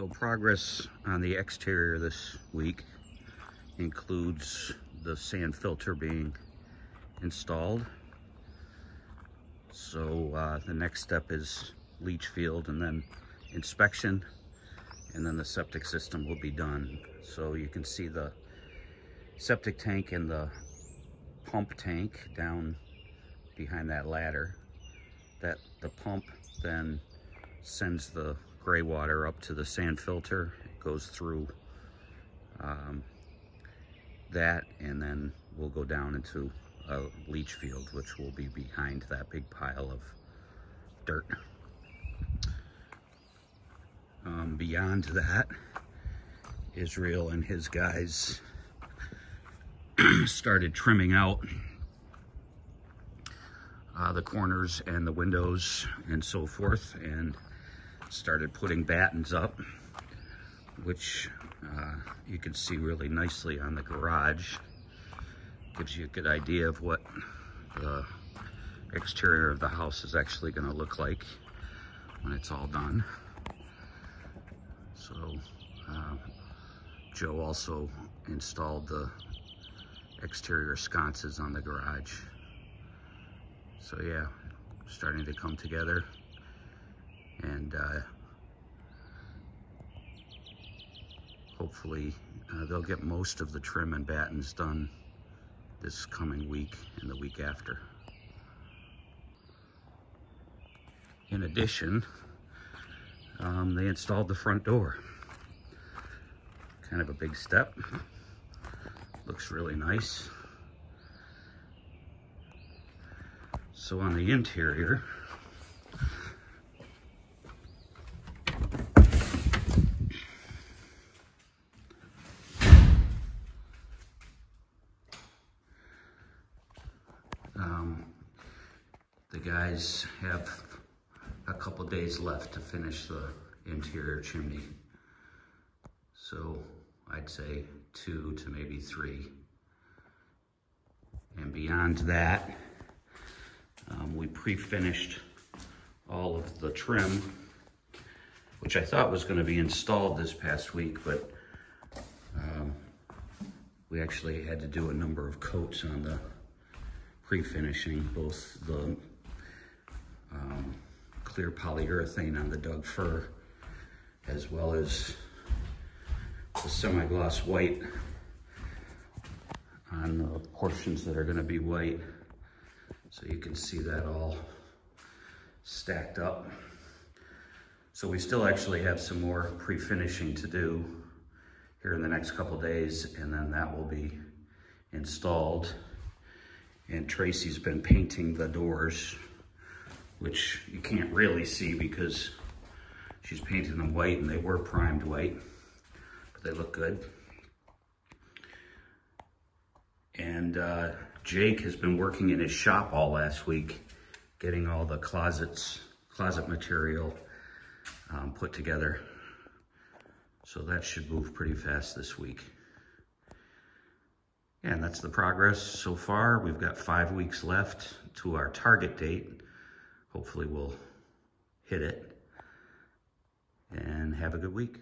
progress on the exterior this week includes the sand filter being installed. So uh, the next step is leach field and then inspection and then the septic system will be done. So you can see the septic tank and the pump tank down behind that ladder. That the pump then sends the gray water up to the sand filter. It goes through um, that and then we'll go down into a leach field, which will be behind that big pile of dirt. Um, beyond that, Israel and his guys started trimming out uh, the corners and the windows and so forth and started putting battens up, which uh, you can see really nicely on the garage. Gives you a good idea of what the exterior of the house is actually going to look like when it's all done. So uh, Joe also installed the exterior sconces on the garage. So yeah, starting to come together and uh, hopefully uh, they'll get most of the trim and battens done this coming week and the week after. In addition, um, they installed the front door. Kind of a big step. Looks really nice. So on the interior, guys have a couple days left to finish the interior chimney. So I'd say two to maybe three. And beyond that, um, we pre-finished all of the trim, which I thought was gonna be installed this past week, but um, we actually had to do a number of coats on the pre-finishing, both the um, clear polyurethane on the Doug fir, as well as the semi-gloss white on the portions that are gonna be white. So you can see that all stacked up. So we still actually have some more pre-finishing to do here in the next couple days, and then that will be installed. And Tracy's been painting the doors, which you can't really see because she's painting them white and they were primed white, but they look good. And uh, Jake has been working in his shop all last week, getting all the closets, closet material um, put together. So that should move pretty fast this week. And that's the progress so far. We've got five weeks left to our target date. Hopefully we'll hit it and have a good week.